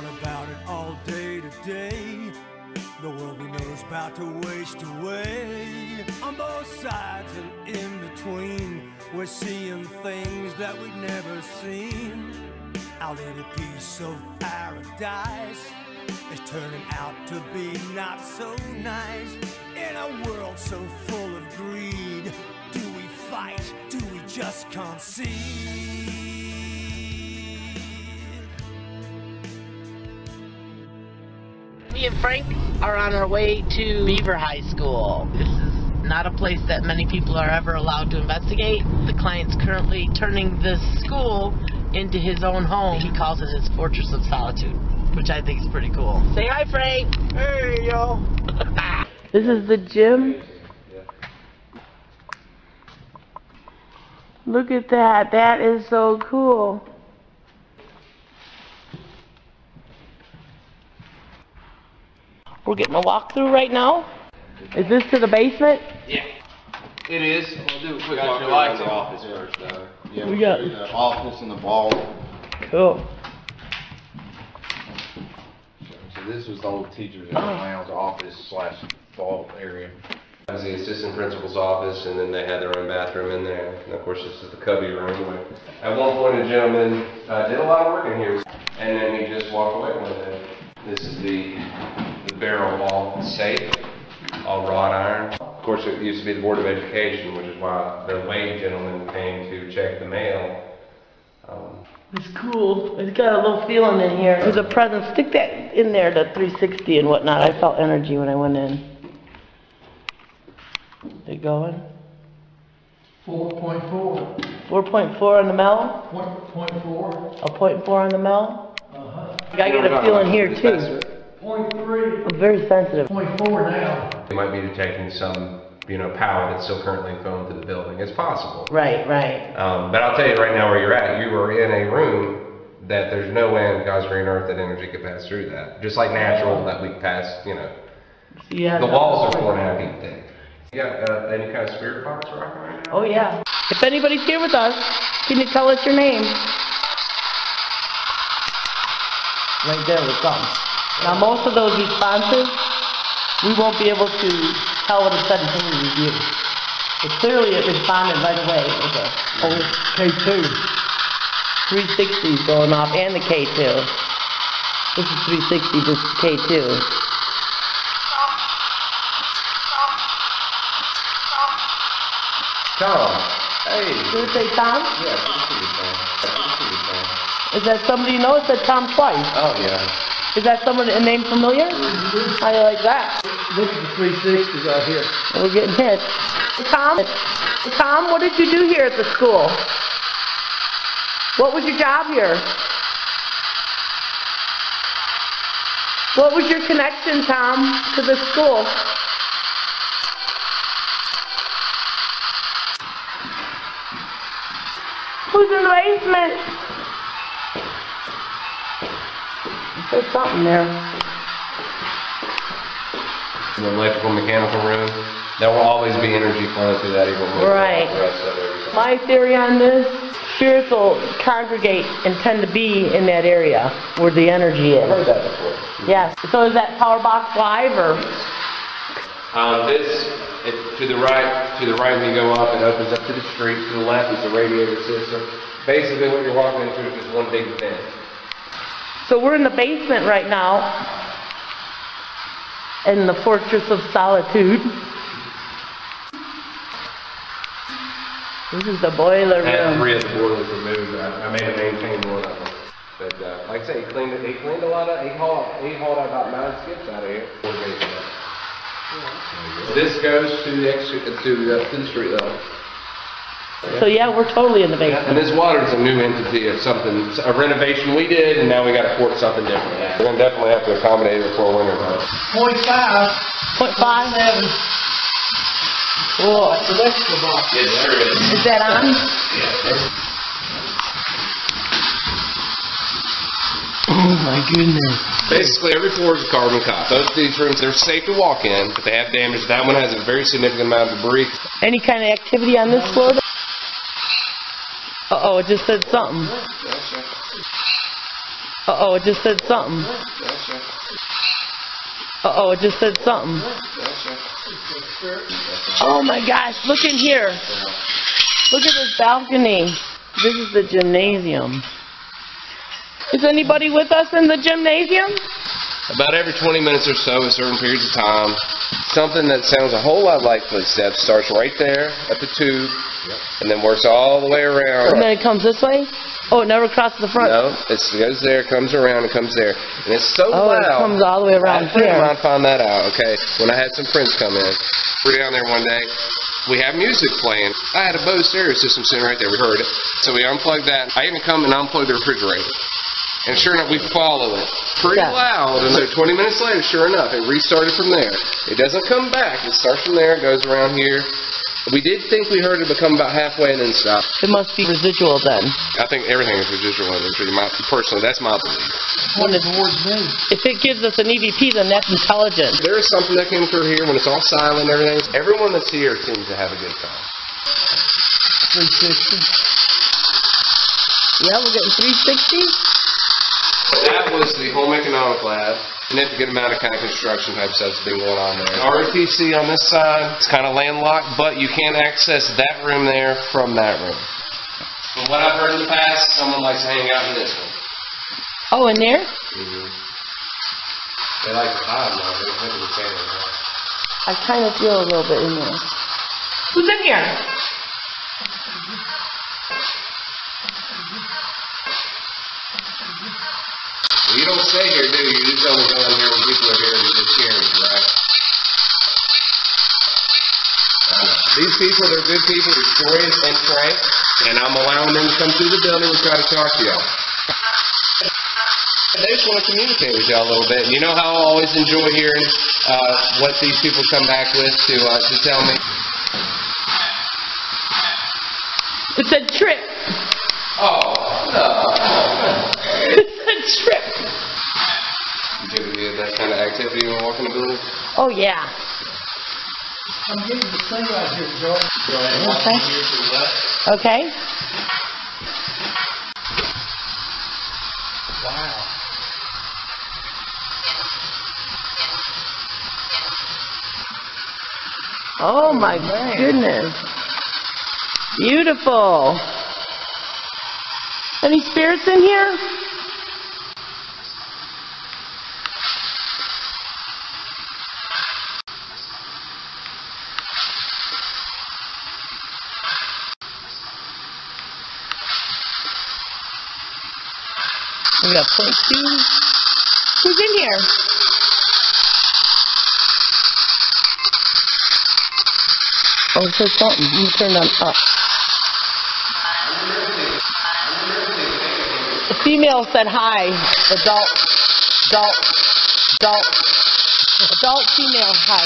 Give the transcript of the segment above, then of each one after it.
thought about it all day today. The world we know is about to waste away. On both sides and in between, we're seeing things that we've never seen. Our little piece of paradise is turning out to be not so nice. In a world so full of greed, do we fight? Do we just concede? Me and Frank are on our way to Beaver High School. This is not a place that many people are ever allowed to investigate. The client's currently turning this school into his own home. He calls it his Fortress of Solitude, which I think is pretty cool. Say hi, Frank. Hey, yo. This is the gym. Look at that. That is so cool. We're getting a walkthrough right now. Is this to the basement? Yeah. It is. We'll do a quick Got around the office first, though. Yeah, We we got- got the office and the ball. Cool. So this was the old teachers in lounge office slash ball area. That was the assistant principal's office, and then they had their own bathroom in there. And of course, this is the cubby room. At one point, a gentleman uh, did a lot of work in here, and then he just walked away one day. This is the, the barrel wall safe, all wrought iron. Of course, it used to be the Board of Education, which is why the Wade gentleman came to check the mail. Um, It's cool. It's got a little feeling in here. There's a present. Stick that in there, the 360 and whatnot. I felt energy when I went in. They going? Four point four, 4.4 on the Mel? one point four, A point four on the Mel? uh-huh, I get a feeling here too. Point three, I'm very sensitive. point four now. They might be detecting some, you know, power that's still currently flowing through the building. It's possible. Right, right. Um, but I'll tell you right now where you're at. You are in a room that there's no way in God's green earth that energy could pass through that. Just like natural that we pass, you know. So you have The walls are four and a half feet thick. You got uh, any kind of spirit box rocking right now? Oh yeah. If anybody's here with us, can you tell us your name? Right there with something. Now most of those responses, we won't be able to tell what it said until we review. But clearly it responded right away with a oh, K2. 360 is going off and the K2. This is 360, this is K2. Tom. Hey. Did it say Tom? Yeah, good to see Tom. Good to see Tom. Is that somebody you know? It said Tom twice. Oh, yeah. Is that someone, a name familiar? How do you like that? This is the 360s out here. We're getting hit. Tom, Tom, what did you do here at the school? What was your job here? What was your connection, Tom, to the school? Who's in the basement? There's something there. In the electrical mechanical room, there will always be energy flowing through that even with Right. the. My theory on this, spirits will congregate and tend to be in that area where the energy is. I've heard that before. Yes. So is that power box live or? Um, this, it, to the right, to the right when you go up, it opens up to the street. To the left is the radiator system. Basically, what you're walking into is just one big vent. So we're in the basement right now. In the fortress of solitude. This is the boiler room. I had room. three of the boilers removed. I, I made him maintain one of them. But uh, like I say, he cleaned it. He cleaned a lot of. He hauled. He hauled out about nine skips out of here. Four days ago. This goes to the exit, to, uh, to the street level. So yeah, we're totally in the basement. And this water is a new entity of something, a renovation we did, and now we got to port something different. We're gonna definitely have to accommodate it for winter though. Point five, Point five. seven, Cool. the electrical box. It sure is. Is that on? Yeah. Oh my goodness. Basically, every floor is a carbon copy. Both of these rooms, they're safe to walk in, but they have damage. That one has a very significant amount of debris. Any kind of activity on this floor? Uh-oh, it just said something. Uh-oh, it just said something. Uh-oh, it just said something. Oh my gosh, look in here. Look at this balcony. This is the gymnasium. Is anybody with us in the gymnasium? About every 20 minutes or so, at certain periods of time, something that sounds a whole lot like footsteps starts right there at the tube, and then works all the way around. And then it comes this way? Oh, it never crosses the front. No, it goes there, comes around, and comes there, and it's so Oh, loud. it comes all the way around friend here. mine found that out. Okay, when I had some friends come in, we're down there one day. We have music playing. I had a Bose stereo system sitting right there. We heard it, so we unplugged that. I even come and unplugged the refrigerator. And sure enough, we follow it pretty Yeah. loud. And so 20 minutes later, sure enough, it restarted from there. It doesn't come back. It starts from there, goes around here. We did think we heard it become about halfway and then stop. It must be residual then. I think everything is residual imagery. My, personally, that's my belief. When it's- if it gives us an EVP, then that's intelligent. There is something that came through here when it's all silent and everything. Everyone that's here seems to have a good time. 360. Yeah, we're getting 360. That was the home economic lab. Significant amount of kind of construction type stuff's been going on there. ROTC on this side, it's kind of landlocked, but you can access that room there from that room. From what I've heard in the past, someone likes to hang out in this one. Oh, in there? Mm -hmm. They like to hide now. They're hoping to stay there. I kind of feel a little bit in there. Who's in here? Don't stay here, do you? You just only go in here when people are here and just hearing you, right? Know. These people, they're good people, they're joyous and frank, and I'm allowing them to come through the building and try to talk to y'all. They just want to communicate with y'all a little bit. You know how I always enjoy hearing uh, what these people come back with to uh, to tell me. It said trip. Oh, no. It said trip. You typically have of activity when walking the building? Oh, yeah. I'm getting the thing right here, Joe. Okay. Okay. Wow. Oh, my goodness. Beautiful. Any spirits in here? We got point two. Who's in here? Oh, it says something. Let me turn that up. The female said hi. Adult, adult, adult, adult female hi.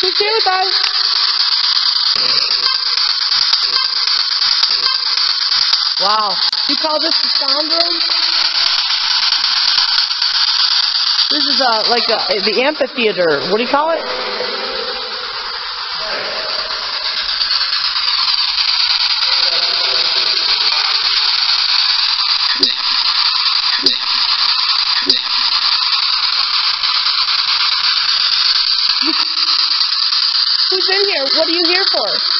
Who's here, guys? Wow. You call this the sound room? This is uh like a, the amphitheater. What do you call it? Who's in here? What are you here for?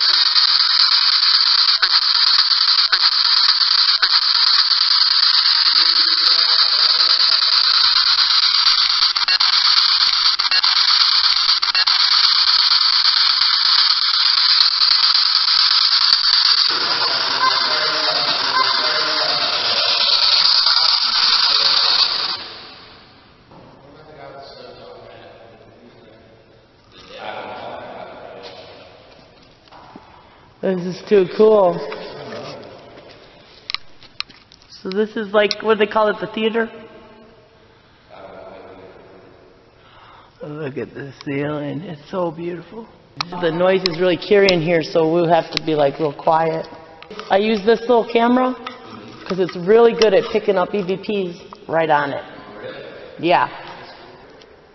This is too cool. So this is like, what do they call it, the theater? Look at the ceiling. It's so beautiful. The noise is really carrying here, so we'll have to be like real quiet. I use this little camera because it's really good at picking up EVPs right on it. Yeah.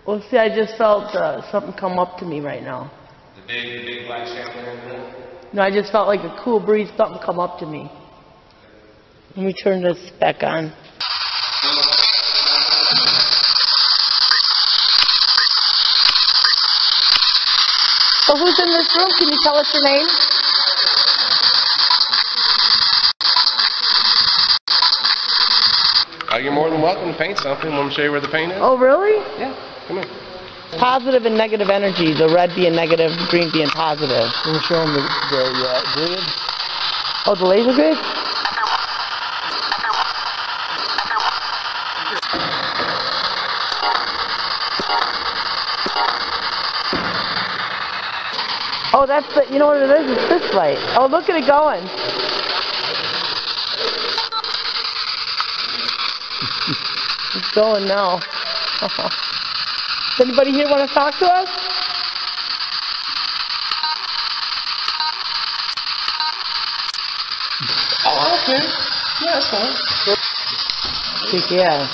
Well, see, I just felt uh, something come up to me right now. The big, the big black chandelier no, I just felt like a cool breeze, something come up to me. Let me turn this back on. So who's in this room? Can you tell us your name? Uh, you're more than welcome to paint something. Let me show you where the paint is. Oh, really? Yeah. Come here. Positive and negative energy. The red being negative, green being positive. Can you show them the, the uh, grid? Oh, the laser grid? Oh, that's the, you know what it is? It's this light. Oh, look at it going. it's going now. Does anybody here want to talk to us? Oh, okay. Yeah, that's fine. Kick ass.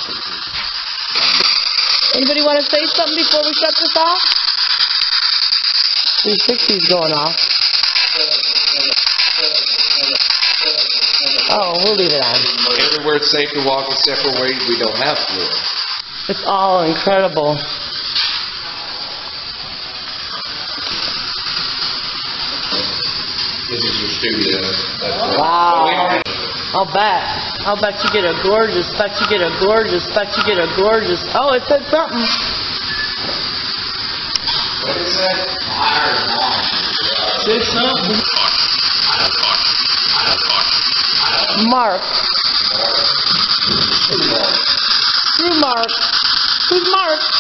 Anybody want to say something before we shut this off? 360 is going off. Oh, we'll leave it on. Everywhere it's safe to walk in separate ways, we don't have to. It's all incredible. Studio. That's Wow. I'll bet. I'll bet you get a gorgeous, bet you get a gorgeous, bet you get a gorgeous. Oh, it said something. What is that? It said something. Mark. Through Mark. Who's Mark?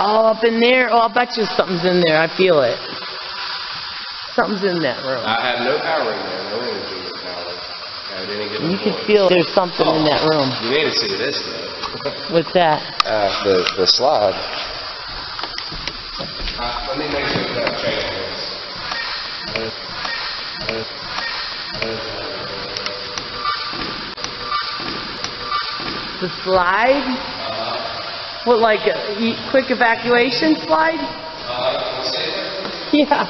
Oh, up in there. Oh, I'll bet you something's in there. I feel it. Something's in that room. I have no power in there, no energy in the power. I didn't get You can point. feel there's something in that room. You need to see this though. What's that? Uh, the the slide. Uh, let me make sure that changes. The slide? What, like a e- quick evacuation slide? Yeah.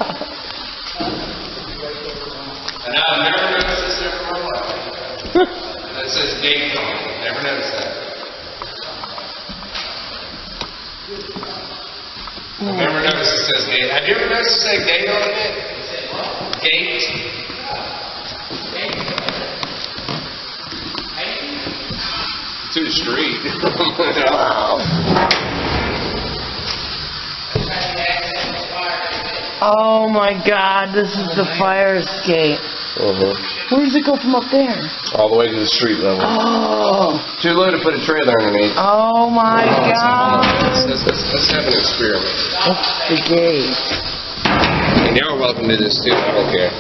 And I've never noticed this there for my life. It says gate on it. Never noticed that. I've never noticed it says gate. Have you ever noticed it say gate on it? Gate. To the street. Oh my god, this is the fire escape. Uh-huh. Where does it go from up there? All the way to the street level. Oh, Too low to put a trailer underneath. oh my oh, god. Let's, let's, let's have an experiment. That's the gate. And are welcome to this too. I don't care.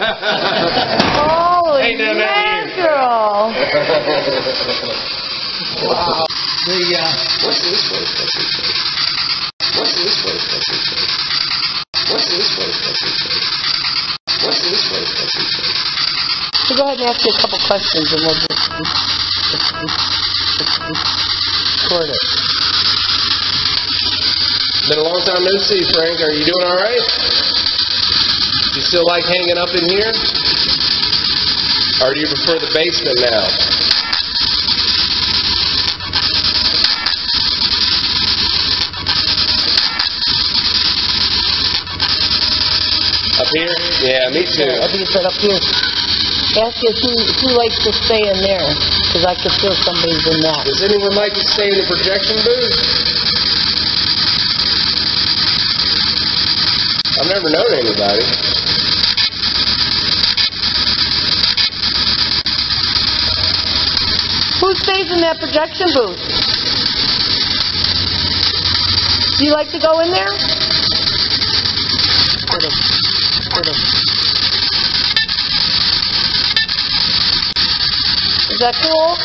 Holy Ain't done that yet. mackerel. The, uh, What's this place? What's this place? What's this place? What's this place? What's this place? So go ahead and ask you a couple questions and we'll just record it. Been a long time no see, Frank. Are you doing all right? You still like hanging up in here? Or do you prefer the basement now? Up here? Yeah, me too. I think it's right up here. Ask you who, who likes to stay in there, because I could feel somebody's in that. Does anyone like to stay in the projection booth? I've never known anybody. In that projection booth? Do you like to go in there? Is that cool?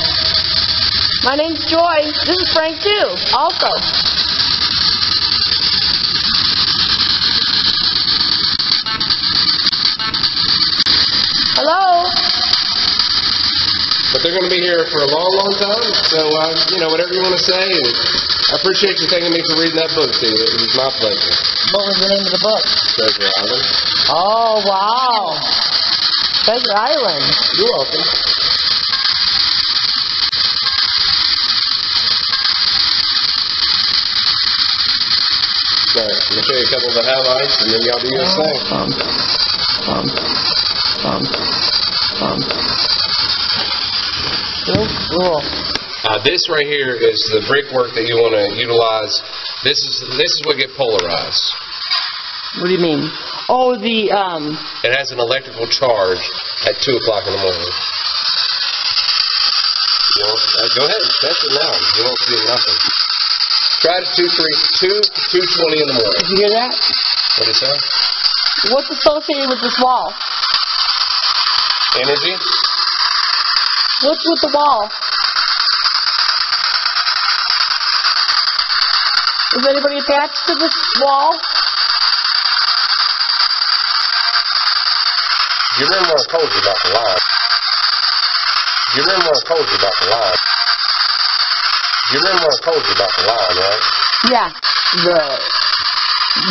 My name's Joy. This is Frank too, also. Hello? But they're going to be here for a long, long time. So, uh, you know, whatever you want to say. And I appreciate you thanking me for reading that book to you. It was my pleasure. What was the name of the book? Treasure Island. Oh, wow. Treasure Island. You're welcome. All right, I'm going to show you a couple of the highlights, and then y'all do your thing. Um, um, um, cool. Uh, this right here is the brickwork that you want to utilize. This is this is what get polarized. What do you mean? Oh, the, um, It has an electrical charge at two o'clock in the morning. You know, uh, go ahead, test it now. You won't see nothing. Try it two three two to two twenty in the morning. did you hear that? What did it say? What's associated with this wall? Energy. What's with the wall? Is anybody attached to this wall? You remember what I told you about the line? You remember what I told you about the line? You remember what I told you about the line, right? Yeah, the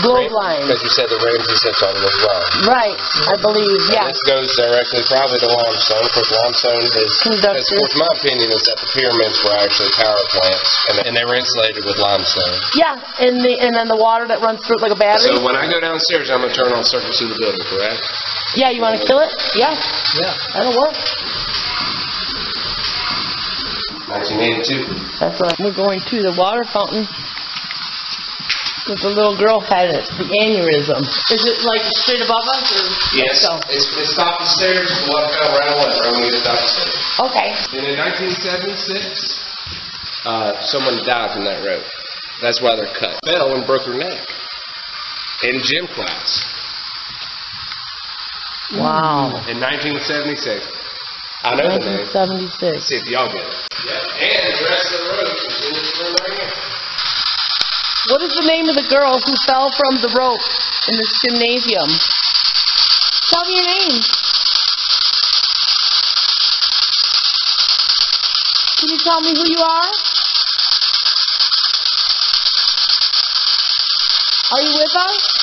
globe line. Because you said the Ramsey sits on it as well. Right, I believe, yeah. This goes directly probably to limestone. Of course, limestone is, Conductor. because, of course, my opinion is that the pyramids were actually power plants, and, and they were insulated with limestone. Yeah, and the and then the water that runs through it like a battery. So when I go downstairs, I'm going to turn on circuits through the building, correct? yeah, you want to kill it? Yeah, Yeah. that'll work. 1982. That's right. We're going to the water fountain. Because the little girl had it, the aneurysm. Is it like straight above us? Or Yes. So, It's, it's top of the stairs. The water fell right away. Right when we get top the stairs. okay. And in 1976, uh, someone died from that rope. That's why they're cut. Fell and broke her neck in gym class Wow. in 1976. I know the name. 1976. See if y'all get it. Yeah. And the rest of the rope is in this room right here. What is the name of the girl who fell from the rope in this gymnasium? Tell me your name. Can you tell me who you are? Are you with us?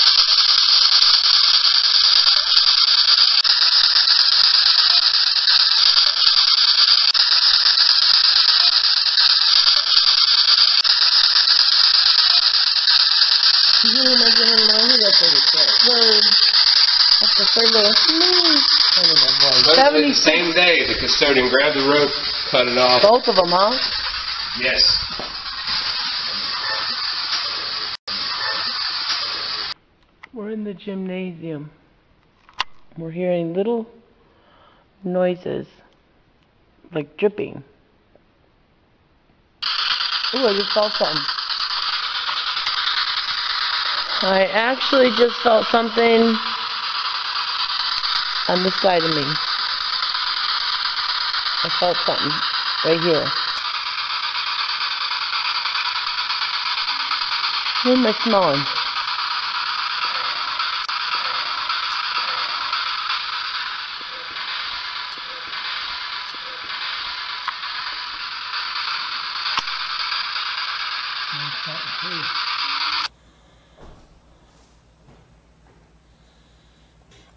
You really make it lonely. That's what it says. Word. That's the third little. I love that voice. Both of it the 76. same day, the custodian grabbed the rope, cut it off. Both of them, huh? Yes. We're in the gymnasium. We're hearing little noises, like dripping. Ooh, I just felt something. I actually just felt something on this side of me. I felt something right here. What am I smelling?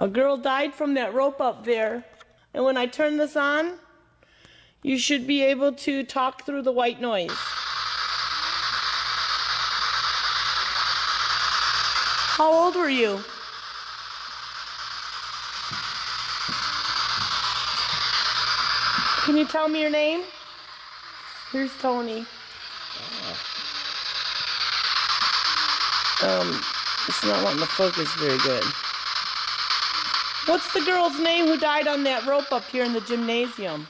A girl died from that rope up there. And when I turn this on, you should be able to talk through the white noise. How old were you? Can you tell me your name? Here's Tony. Um, it's not wanting to focus very good. What's the girl's name who died on that rope up here in the gymnasium?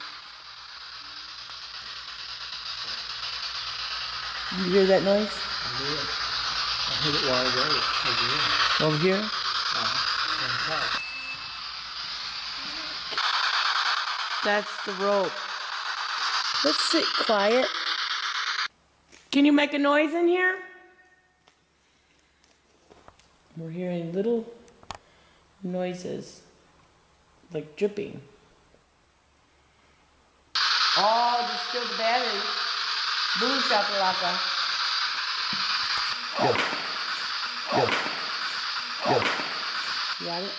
You hear that noise? I did. I heard it while ago. Over here. Over here? That's the rope. Let's sit quiet. Can you make a noise in here? We're hearing little noises, like dripping. Oh, just killed the battery. Boom shakalaka. Good. Good. Good. You got it?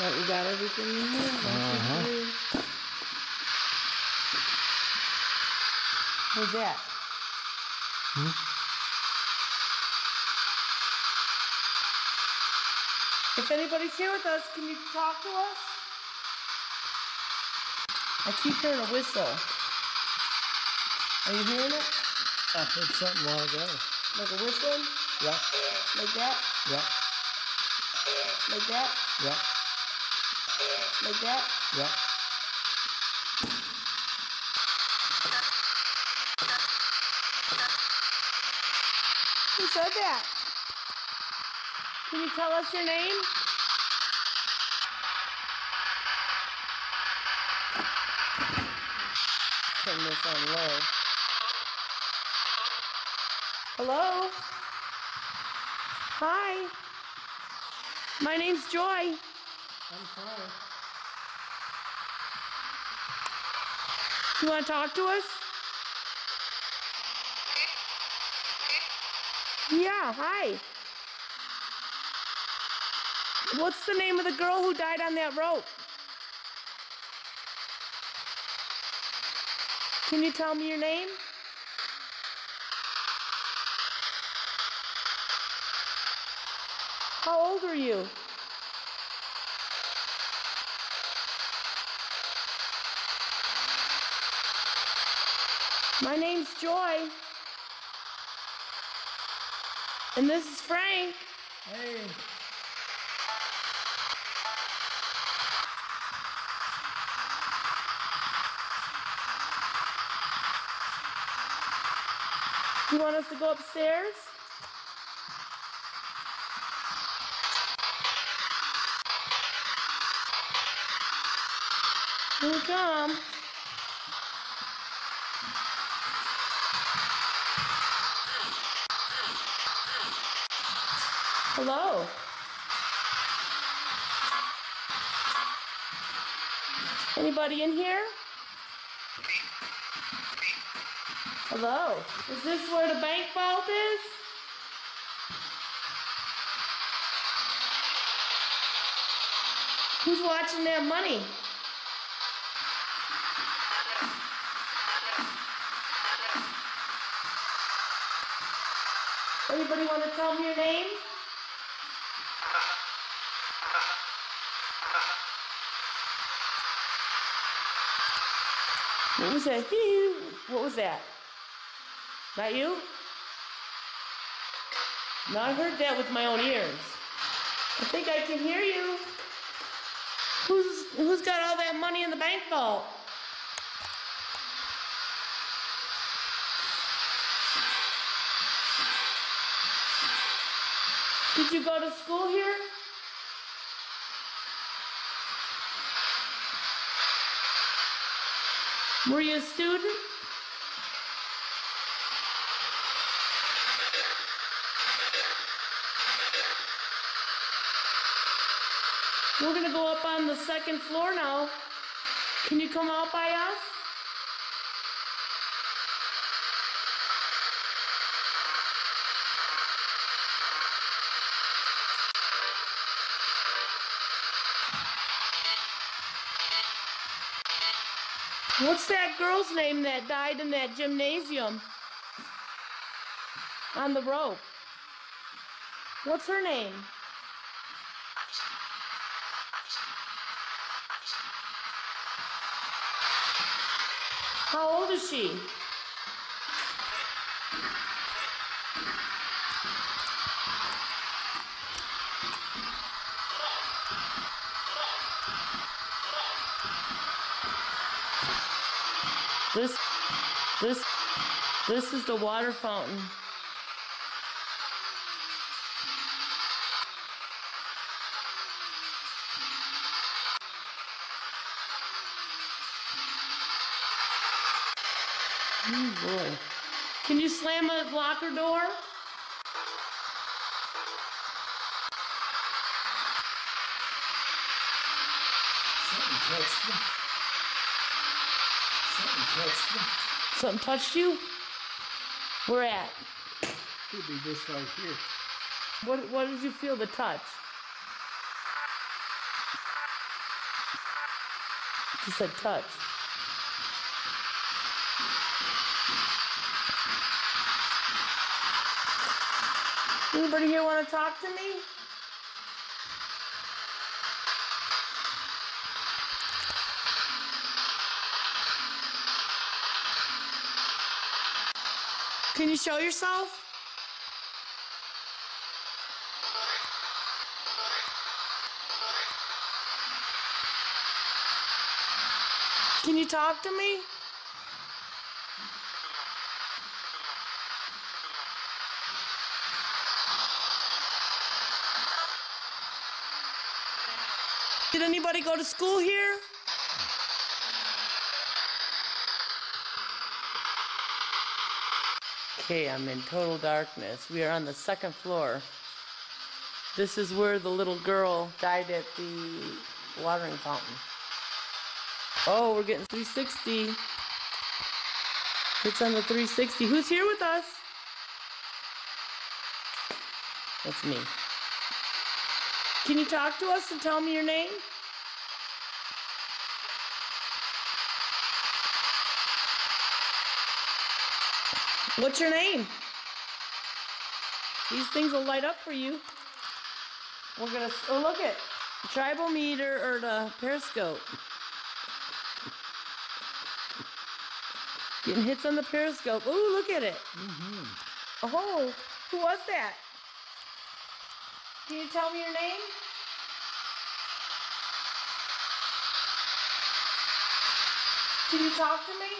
Right, we got everything in here. Uh-huh. Three. Who's that? Hmm? If anybody's here with us, can you talk to us? I keep hearing a whistle. Are you hearing it? I heard something while ago. Like a whistle? Yeah, Like that? yeah, Like that? yeah, Like that? yeah. Who said that? Can you tell us your name? Turn this on low. Hello? Hi. My name's Joy. I'm sorry. You want to talk to us? Yeah, hi. What's the name of the girl who died on that rope? Can you tell me your name? How old are you? My name's Joy. And this is Frank. Hey, You want us to go upstairs? Here we come. Hello. Anybody in here? Hello. Is this where the bank vault is? Who's watching that money? Anybody want to tell me your name? What was that? What was that? Not you? No, I heard that with my own ears. I think I can hear you. Who's who's got all that money in the bank vault? Did you go to school here? Were you a student? We're gonna go up on the second floor now. Can you come out by us? What's that girl's name that died in that gymnasium? On the rope. What's her name? How old is she? This, this is the water fountain. Oh boy. Can you slam a locker door? Something touched me. Something touched me. Something touched you? Where at? Could be this right here. What what did you feel the touch? She said touch. Anybody here want to talk to me? Can you show yourself? Can you talk to me? Did anybody go to school here? Okay, I'm in total darkness. We are on the second floor. This is where the little girl died at the watering fountain. Oh, we're getting 360. It's on the 360. Who's here with us? That's me. Can you talk to us and tell me your name? What's your name? These things will light up for you. We're gonna, oh look it, tribal meter or the periscope. Getting hits on the periscope. Ooh, look at it. Mhm. Oh, who was that? Can you tell me your name? Can you talk to me?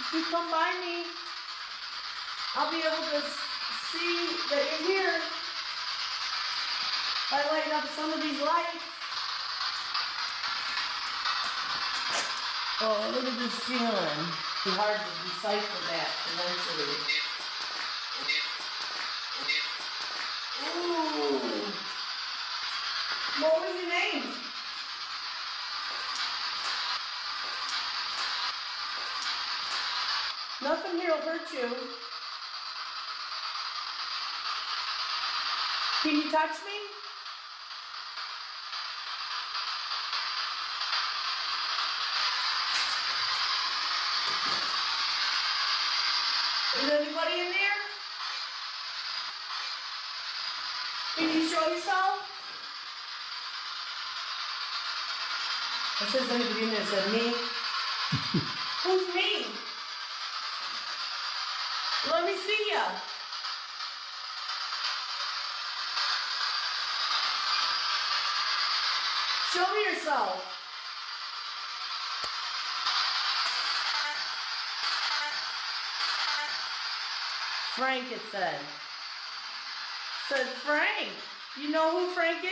If you come by me, I'll be able to see that you're here by lighting up some of these lights. Oh, look at this ceiling. It's hard to decipher that eventually. Ooh. What was your name? Nothing here will hurt you. Can you touch me? Is anybody in there? Can you show yourself? It says anybody in there said me. Who's me? Show yourself. Frank, it said. Said Frank. You know who Frank is?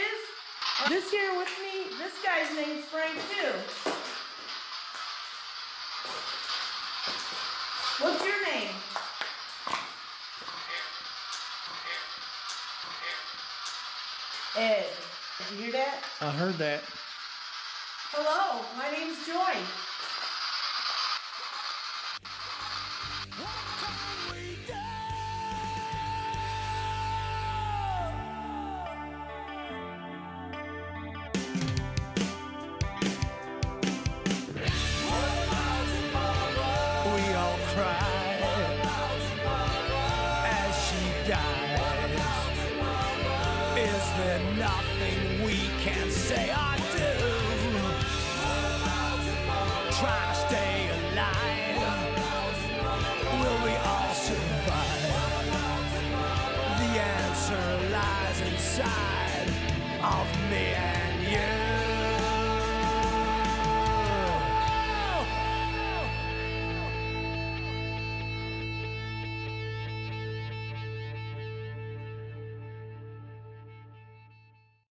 Oh, this here with me, this guy's name's Frank too. What's your name? Ed. Did you hear that? I heard that. Hello, my name's Joy. Nothing we can say